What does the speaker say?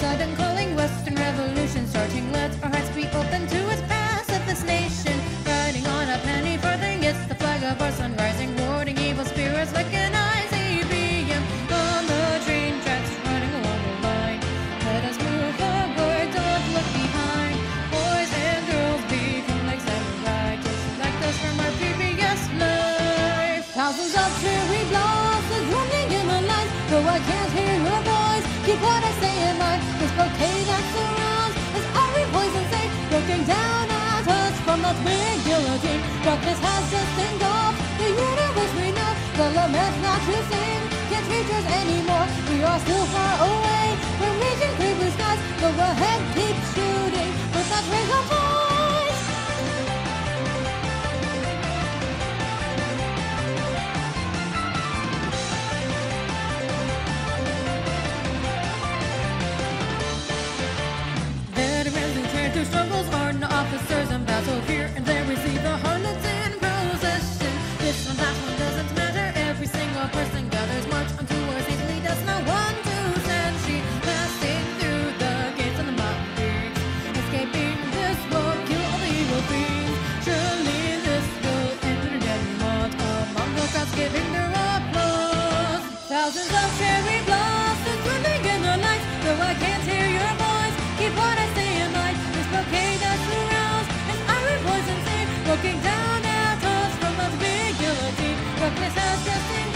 sudden calling, Western revolution starting. Let our hearts be open to its pacifist nation. Riding on a penny farthing, it's the flag of our sun rising, warding evil spirits like an ICBM. On the train tracks, running along the line. Let us move forward, don't look behind. Boys and girls become like samurai, just like us from our previous life. Thousands of cherry blossoms running in the lights, though I can't hear. Keep what I say in mind. This bouquet that surrounds is every voice and say, looking down at us from that big guillotine. Darkness has just engulfed the universe we know. The lament's not to sing, can't reach us anymore. We are still To struggles are no officers and there. Looking down at us from that big guillotine. Darkness has just